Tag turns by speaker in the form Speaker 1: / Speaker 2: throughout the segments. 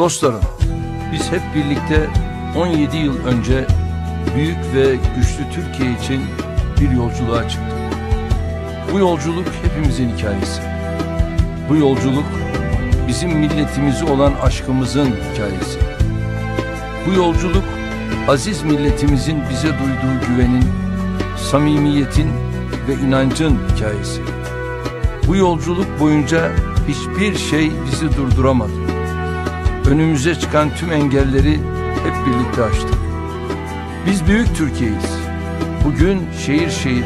Speaker 1: Dostlarım, biz hep birlikte 17 yıl önce büyük ve güçlü Türkiye için bir yolculuğa çıktık. Bu yolculuk hepimizin hikayesi. Bu yolculuk bizim milletimizi olan aşkımızın hikayesi. Bu yolculuk aziz milletimizin bize duyduğu güvenin, samimiyetin ve inancın hikayesi. Bu yolculuk boyunca hiçbir şey bizi durduramadı. Önümüze çıkan tüm engelleri hep birlikte aştık. Biz büyük Türkiye'yiz. Bugün şehir şehir,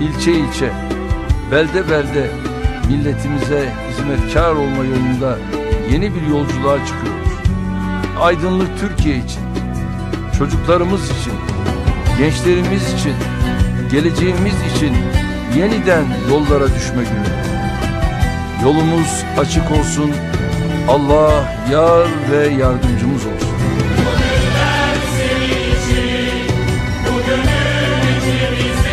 Speaker 1: ilçe ilçe, belde belde milletimize hizmetkar olma yolunda yeni bir yolculuğa çıkıyoruz. Aydınlık Türkiye için, çocuklarımız için, gençlerimiz için, geleceğimiz için yeniden yollara düşme günü. Yolumuz açık olsun. Allah yar ve yardımcımız olsun. Bu için, bu için bize...